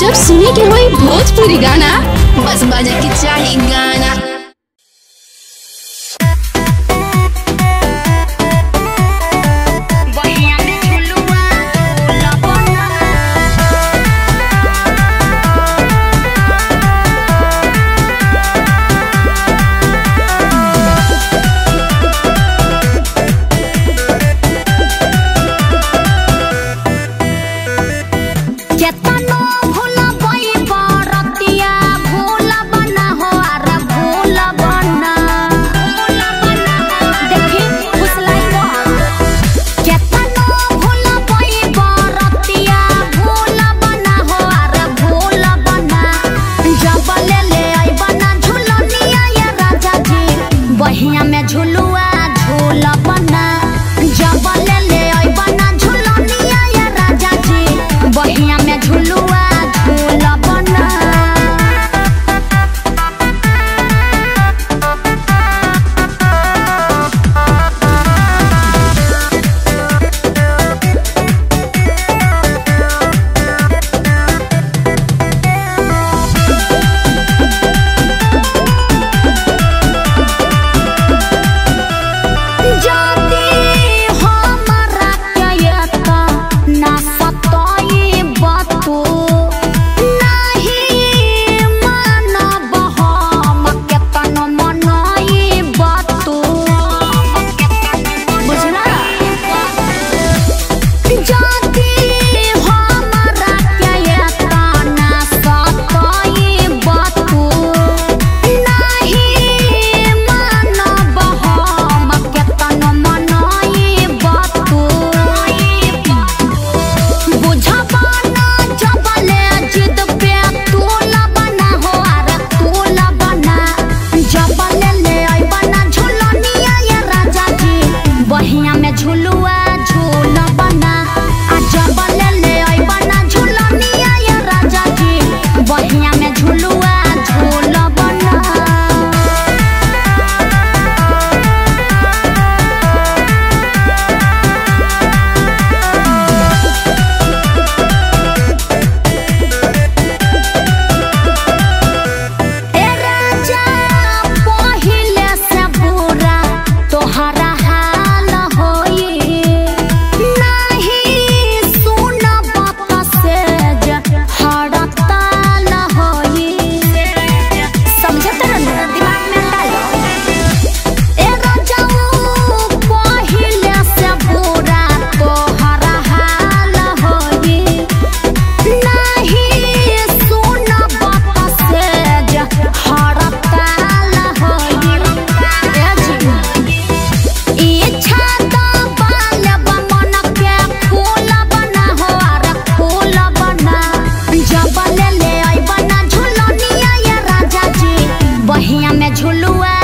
जब सुने के होई भोजपुरी गाना बस बजे के चाहे गाना। lugar.